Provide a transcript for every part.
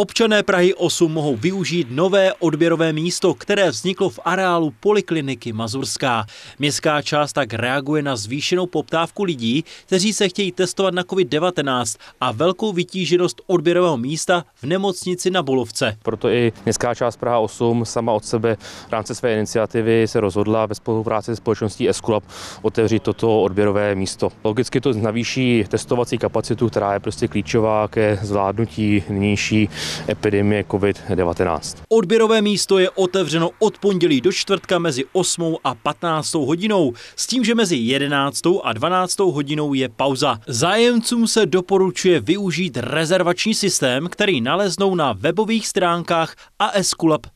Občané Prahy 8 mohou využít nové odběrové místo, které vzniklo v areálu Polikliniky Mazurská. Městská část tak reaguje na zvýšenou poptávku lidí, kteří se chtějí testovat na COVID-19 a velkou vytíženost odběrového místa v nemocnici na Bulovce. Proto i Městská část Praha 8 sama od sebe v rámci své iniciativy se rozhodla ve spolupráci se společností Esculap otevřít toto odběrové místo. Logicky to navýší testovací kapacitu, která je prostě klíčová ke zvládnutí nynější epidemie COVID-19. Odběrové místo je otevřeno od pondělí do čtvrtka mezi 8 a 15 hodinou, s tím, že mezi 11 a 12 hodinou je pauza. Zájemcům se doporučuje využít rezervační systém, který naleznou na webových stránkách askulab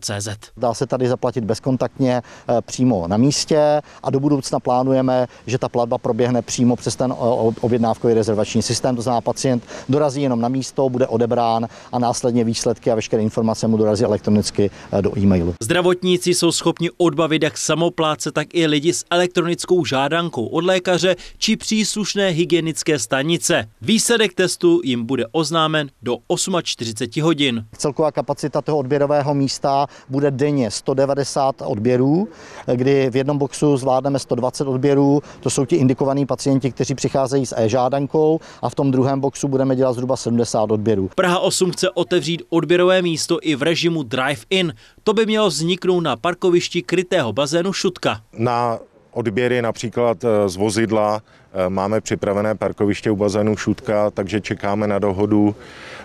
CZ. Dá se tady zaplatit bezkontaktně eh, přímo na místě a do budoucna plánujeme, že ta platba proběhne přímo přes ten eh, objednávkový rezervační systém. To znamená, pacient dorazí jenom na místo, bude odebrán a následně výsledky a veškeré informace mu dorazí elektronicky eh, do e-mailu. Zdravotníci jsou schopni odbavit jak samopláce, tak i lidi s elektronickou žádankou od lékaře či příslušné hygienické stanice. Výsledek testu jim bude oznámen do 48 hodin. Celková kapacita toho odběrového místa místa bude denně 190 odběrů, kdy v jednom boxu zvládneme 120 odběrů, to jsou ti indikovaní pacienti, kteří přicházejí s e-žádankou a v tom druhém boxu budeme dělat zhruba 70 odběrů. Praha 8 chce otevřít odběrové místo i v režimu drive-in. To by mělo vzniknout na parkovišti krytého bazénu Šutka. Na odběry například eh, z vozidla eh, máme připravené parkoviště u bazénu Šutka, takže čekáme na dohodu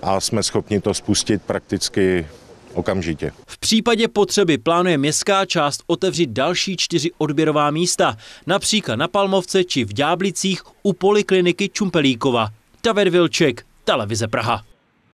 a jsme schopni to spustit prakticky okamžitě. V případě potřeby plánuje městská část otevřít další čtyři odběrová místa, například na Palmovce či v Ďáblicích u polikliniky Čumpelíkova. David Vilček, Televize Praha.